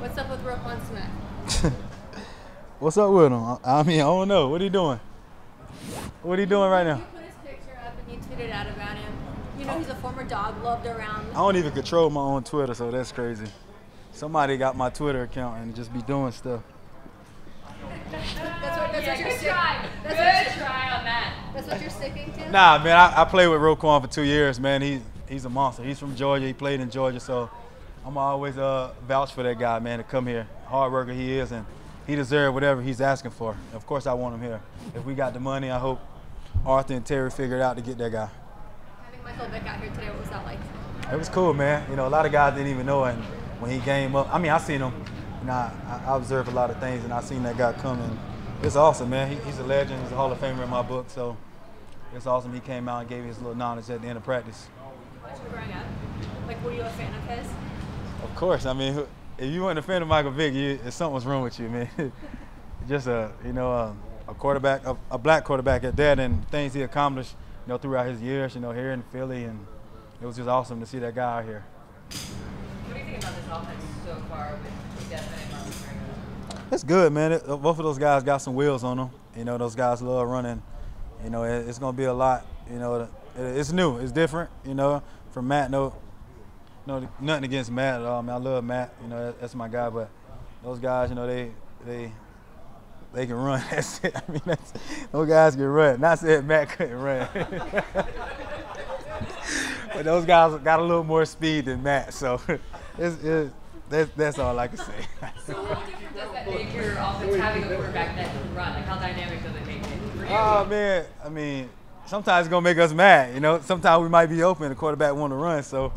What's up with Roquan Smith? What's up with him? I mean, I don't know. What are you doing? What are you doing right now? You put his picture up and you tweeted out about him. You know he's a former dog, loved around. I don't even control my own Twitter, so that's crazy. Somebody got my Twitter account and just be doing stuff. That's what, that's Yeah, what you're good try. That's Good what you're- try on that. That's what you're sticking to. Nah, man, I, I played with Roquan for two years, man. He he's a monster. He's from Georgia. He played in Georgia, so I'm always uh vouch for that guy, man, to come here. Hard worker he is, and he deserves whatever he's asking for. Of course, I want him here. If we got the money, I hope Arthur and Terry figured out to get that guy. Having Michael Vick out here today, what was that like? It was cool, man. You know, a lot of guys didn't even know it. And when he came up, I mean, I seen him. Know, I, I observed a lot of things, and I seen that guy coming. It's awesome, man. He, he's a legend. He's a Hall of Famer in my book. So it's awesome. He came out and gave his little knowledge at the end of practice. Watching growing up, like were you a fan of his? Of course. I mean, if you weren't a fan of Michael Vick, you, something was wrong with you, man. Just a, you know, a, a quarterback, a, a black quarterback at that, and things he accomplished, you know, throughout his years, you know, here in Philly, and it was just awesome to see that guy out here. What do you think about this offense so far with Devin and Marcus Mariota? It's good, man. It, both of those guys got some wheels on them. You know, those guys love running. You know, it, it's going to be a lot. You know, it, it's new. It's different. You know, from Matt. No, no, nothing against Matt at all. Man, I love Matt. You know, that's my guy. But those guys, you know, they they they can run. That's it. I mean, that's, those guys can run. Not saying Matt couldn't run. but those guys got a little more speed than Matt. So it's, it's, that's, that's all I can say. So how different does that make your offense having a quarterback that can run? Like how dynamic does it make it for you? Oh man, I mean, sometimes it's gonna make us mad. You know, sometimes we might be open, the quarterback want to run, so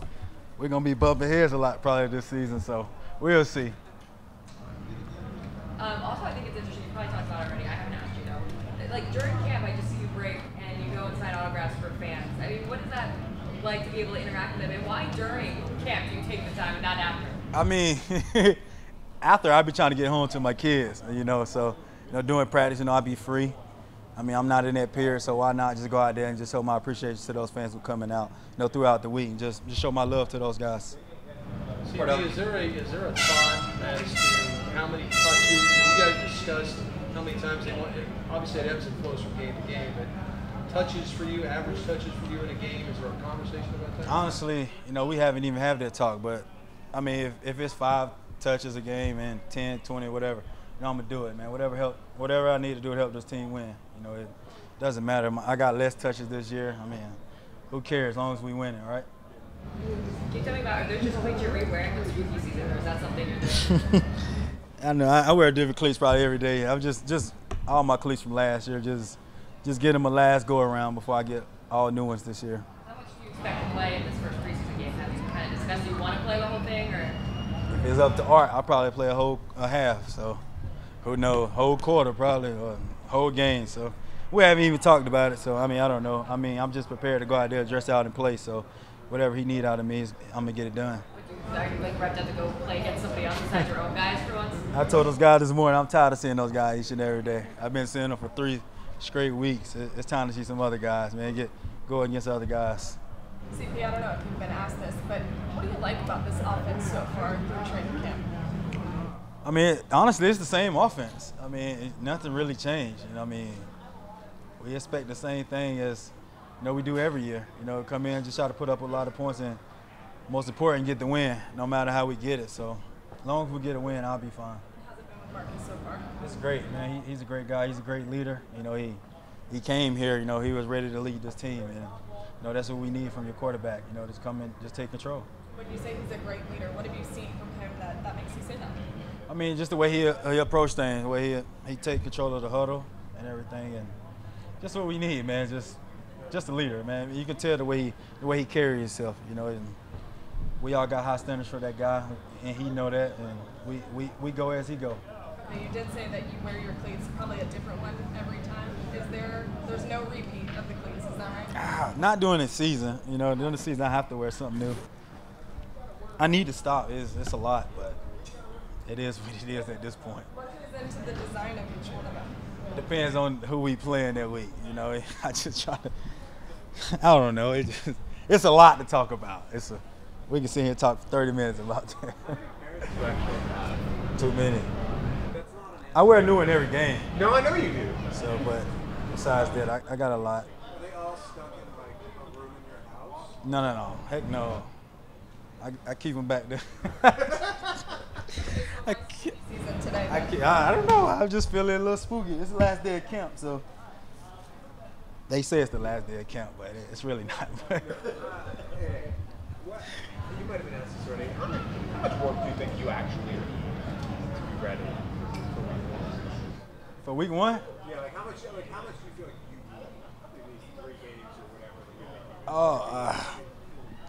we're gonna be bumping heads a lot probably this season. So we'll see. Um, also, I think it's interesting. You probably talked about it already. I haven't asked you though. Like during camp, I just see you break and you go and sign autographs for fans. I mean, what is that like to be able to interact with them? And why during camp do you take the time and not after? I mean, after I be trying to get home to my kids, you know, so you know, doing practice, you know, I be free. I mean, I'm not in that period, so why not just go out there and just show my appreciation to those fans who coming out, you know, throughout the week, and just just show my love to those guys. CP, is there a is there a thought as to how many touches? You guys discussed how many times they want. Obviously, it ebbs and flows from game to game, but touches for you, average touches for you in a game. Is there a conversation about that? Honestly, you know, we haven't even had that talk, but I mean, if, if it's five touches a game and 10, 20, whatever, know, I'm gonna do it, man. Whatever help, whatever I need to do to help this team win. You know, it doesn't matter. I got less touches this year. I mean, who cares as long as we win it, right? Can you tell me about are those just cleats you're re-wearing this rookie season, or is that something you're doing? I know I, I wear different cleats probably every day. I'm just just all my cleats from last year, just just get them a last go around before I get all new ones this year. How much do you expect to play in this first preseason game? Have you kind of discussed you want to play the whole thing, or it's up to Art, I'll probably play a whole a half. So who knows? Whole quarter probably or whole game. So we haven't even talked about it. So I mean, I don't know. I mean, I'm just prepared to go out there, dress out and play. So whatever he need out of me, is, I'm gonna get it done. would you, like to go play against somebody else besides your own guys for once? I told those guys this morning, I'm tired of seeing those guys each and every day. I've been seeing them for three straight weeks. It's time to see some other guys, man. Get go against other guys. CP, I don't know if you've been asked this, but what do you like about this offense so far through training camp? I mean, honestly, it's the same offense. I mean, nothing really changed. You know, I mean, we expect the same thing as you know we do every year. You know, come in just try to put up a lot of points and most important, get the win, no matter how we get it. So, as long as we get a win, I'll be fine. How's it been with Marcus so far? It's great, man. He, he's a great guy. He's a great leader. You know, he he came here. You know, he was ready to lead this team, and you know that's what we need from your quarterback. You know, just come in, just take control. When you say he's a great leader, what have you seen from him that, that makes you say that? I mean, just the way he, he approached things, the way he he take control of the huddle and everything, and just what we need, man. Just just a leader, man. You can tell the way he the way he carries himself, you know. And we all got high standards for that guy, and he know that, and we, we, we go as he go. Now, you did say that you wear your cleats, probably a different one every time. Is there, there's no repeat of the cleats, is that right? Ah, Not during the season, you know. During the season, I have to wear something new. I need to stop. It's, it's a lot, but it is what it is at this point. What goes into the design of each one of them? Depends on who we playing that week. You know, I just try to. I don't know. It just, it's a lot to talk about. It's a. We can sit here and talk for 30 minutes about that. Question. too many. I wear a new one every game. No, I know you do. So, but besides that, I, I got a lot. Are they all stuck in like a room in your house? No, no, no. Heck no. I, I keep them back there. I, keep, Season today. I, keep, I, I don't know. I'm just feeling a little spooky. It's the last day of camp, so. They say it's the last day of camp, but it's really not. Hey, what, you might have been asked this already. How much, how much work do you think you actually need to be ready for week one? For week one? Yeah, like how much? Like how much do you feel like you need in these three games or whatever? that you're Oh, uh,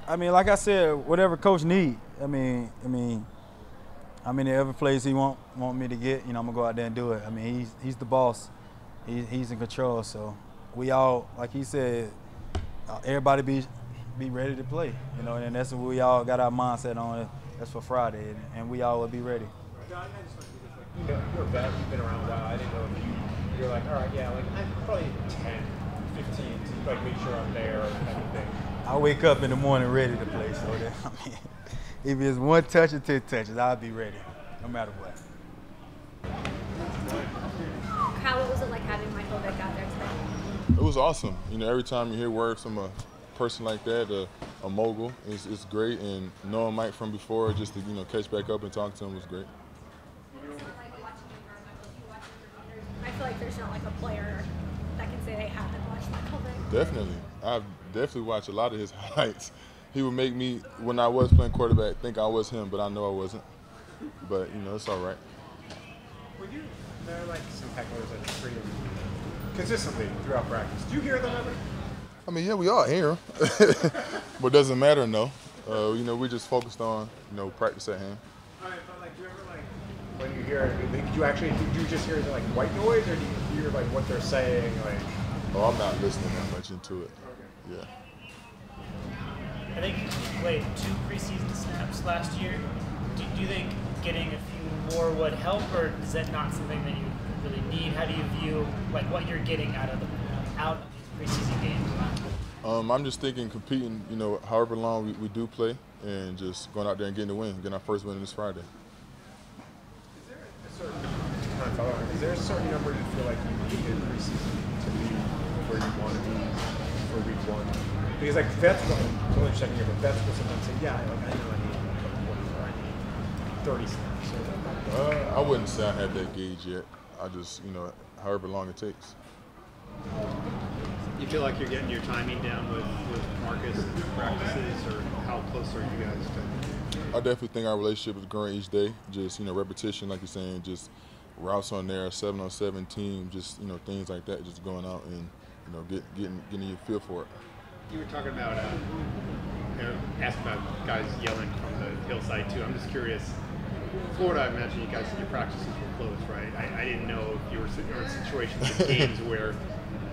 I mean, like I said, whatever coach need. I mean, I mean, how many ever plays he want want me to get, you know, I'm gonna go out there and do it. I mean, he's he's the boss. He, he's in control. So we all, like he said, uh, everybody be be ready to play. You know, and that's what we all got our mindset on. That's for Friday, and, and we all will be ready. No, I I just want to do like. You know, you're a vet, you've been around a while. I didn't know if you, you're like, all right, yeah, like I'm probably 10, 15 to like make sure I'm there or anything. I wake up in the morning ready to play. So that, I mean, if it's one touch or two touches, I'll be ready, no matter what. Kyle, what was it like having Michael Vick out there today? It was awesome. You know, every time you hear words from a person like that, a, a mogul, it's, it's great. And knowing Mike from before, just to you know catch back up and talk to him was great. I feel like there's not like a player that can say they haven't watched Michael Vick. Definitely, I've definitely watched a lot of his highlights. He would make me, when I was playing quarterback, think I was him, but I know I wasn't. But you know, it's all right. When you, there are like some hecklers that treat him consistently throughout practice. Do you hear them ever? I mean, yeah, we all hear them, but it doesn't matter, no. Uh, you know, we just focused on you know practice at hand. All right, but like, do you ever like when you hear it? Do you actually do you just hear the like white noise, or do you hear like what they're saying? Like, Oh, I'm not listening that much into it. Yeah. I think you played two preseason snaps last year. Do, do you think getting a few more would help, or is that not something that you really need? How do you view like what you're getting out of the out of these preseason games? Um, I'm just thinking competing, you know, however long we, we do play, and just going out there and getting the win, getting our first win this Friday. is there a certain to kind of is there a certain number you feel like you need in preseason to be where you want to be for week one? Because like vets, will- it's only checking here, but vets will sometimes say, yeah, like I know I need a couple points or I need 30 snaps. So, Uh, I wouldn't say I have that gauge yet. I just, you know, however long it takes. You feel like you're getting your timing down with, with Marcus and practices, or how close are you guys to? I definitely think our relationship is growing each day. Just, you know, repetition, like you're saying, just routes on there, seven on seven team, just, you know, things like that, just going out and, you know, get, getting, getting your feel for it. You were talking about, uh, you know, asked about guys yelling from the hillside too. I'm just curious. Florida, I imagine you guys, your practices were closed, right? I, I didn't know if you were, in situations in games where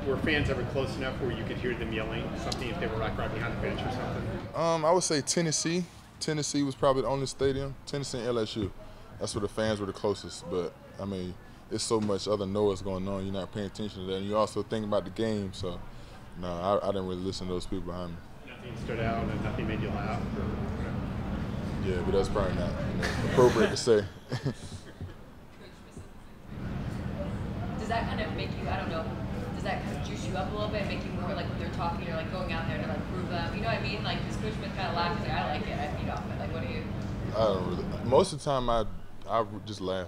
were fans ever close enough where you could hear them yelling something if they were like right behind the bench or something. Um, I would say Tennessee. Tennessee was probably the only stadium. Tennessee and LSU. That's where the fans were the closest. But I mean, it's so much other noise going on. You're not paying attention to that, and you also think about the game. So, no, I, I didn't really listen to those people behind me. Nothing stood out and nothing made you laugh. Or, Yeah, but that's probably not you know, appropriate to say. Does that kind of make you, I don't know, does that kind of juice you up a little bit, make you more like when they're talking, you're like going out there to like prove them, you know what I mean? Like, does Coach Smith kind of laugh and say, I like it, I feed off it? Like, what do you? I don't really. Most of the time, I I just laugh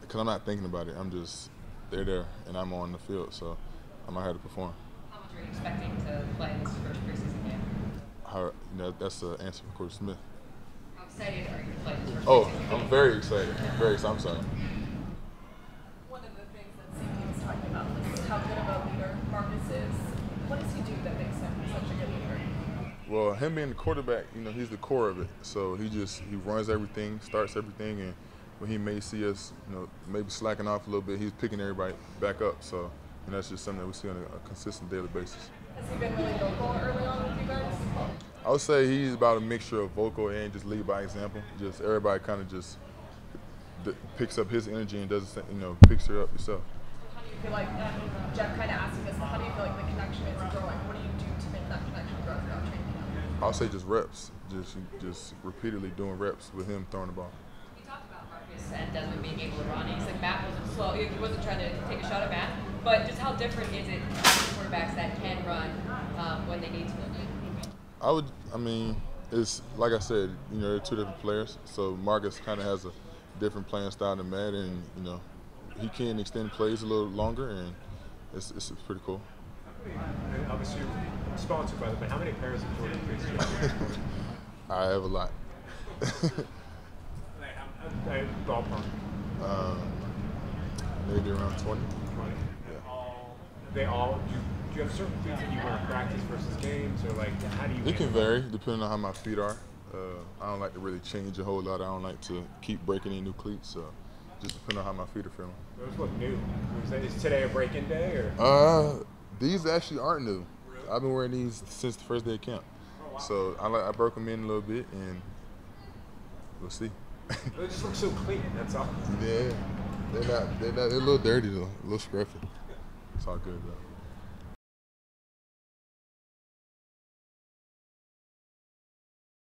because I'm not thinking about it. I'm just they're there and I'm on the field, so I'm out here to perform. How much are you expecting to play in this first preseason game? How you know that's the answer for Coach Smith. How excited are you to play this first Oh, game? I'm very excited. Very excited. I'm sorry. One of the things that CP was talking about was how good of a leader Marcus is. What does he do that makes him such a good leader? Well, him being the quarterback, you know, he's the core of it. So he just he runs everything, starts everything, and when he may see us, you know, maybe slacking off a little bit, he's picking everybody back up. So, and that's just something that we see on a, a consistent daily basis. Has he been really vocal early on with you guys? I would say he's about a mixture of vocal and just lead by example. Just everybody kind of just d- picks up his energy and does, you know, picks her up yourself. How do you feel like, um, Jeff kind of asked you this, but how do you feel like the connection is growing? What do you do to make that connection grow throughout training? I'll say just reps, just just repeatedly doing reps with him throwing the ball. You talked about Marcus and Desmond being able to run it. It's like Matt wasn't slow. He wasn't trying to take a shot at Matt. But just how different is it for quarterbacks that can run um, when they need to? I would. I mean, it's like I said. You know, they're two different players. So Marcus kind of has a different playing style than Matt, and you know, he can extend plays a little longer, and it's, it's pretty cool. Obviously, sponsored by them, But how many pairs of Jordan threes? I have a lot. Uh, ballpark. Um, maybe around 20. 20 they all. Do you, do you have certain feet that you wear in practice versus games, or like how do you? It can vary depending on how my feet are. Uh, I don't like to really change a whole lot. I don't like to keep breaking any new cleats. So just depending on how my feet are feeling. Those look new. Is, today a break-in day, or? Uh, these actually aren't new. Really? I've been wearing these since the first day of camp. So I like I broke them in a little bit, and we'll see. They just look so clean. That's all. yeah, they're not. They're not. They're a little dirty though. A little scruffy. It's all good though.